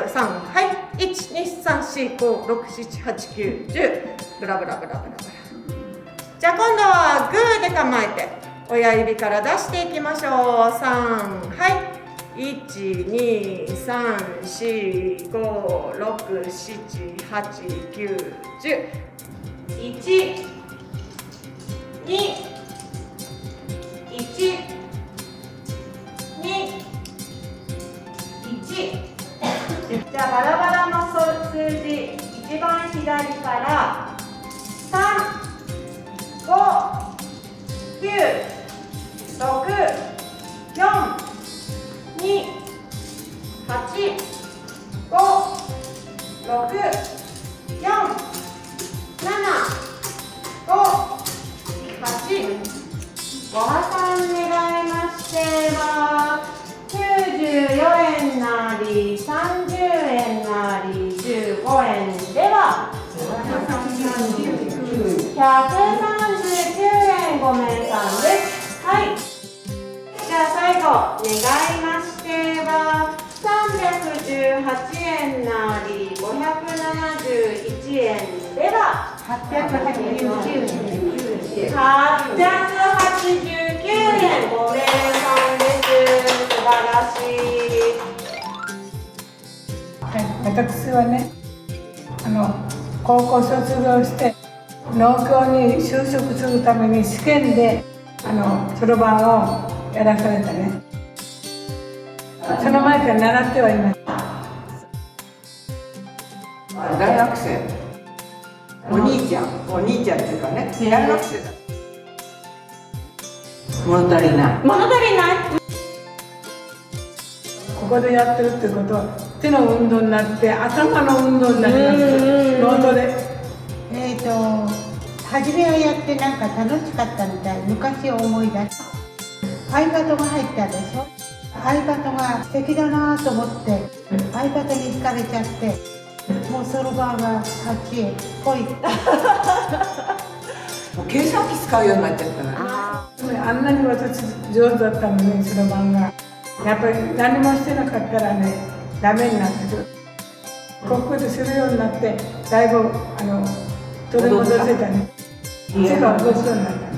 はい。12345678910ブラブラブラブラブラ。じゃあ今度はグーで構えて親指から出していきましょう。3はい。1 2 3 4 5 6 7 8 9 1 0 1 2たバラバラの数字一番左から3。5。9。6。4。28。5。6。4。7。5。8おはさん願いましてます139円ご名さんです。はい。じゃあ最後願いましは318円なり571円では889円889円ご名さんです。素晴らしい、はい、私はねあの高校卒業して農協に就職するために試験であのそろばんをやらされたね。その前から習ってはいました大学生。お兄ちゃん。お兄ちゃんっていうかね大学生だ。物足りない。物足りない。ここでやってるってことは手の運動になって頭の運動になります。ノートで初めはやってなんか楽しかったみたい。昔を思い出す相方が入ったでしょ。相方が素敵だなと思って。相方に惹かれちゃって。もうその場が8円ぽい。もう計算機使うようになっちゃったから。あんなに私上手だったのにそろばんがやっぱり何もしてなかったらねダメになってくる。ここでするようになってだいぶあの取り戻せたね手が動くようになった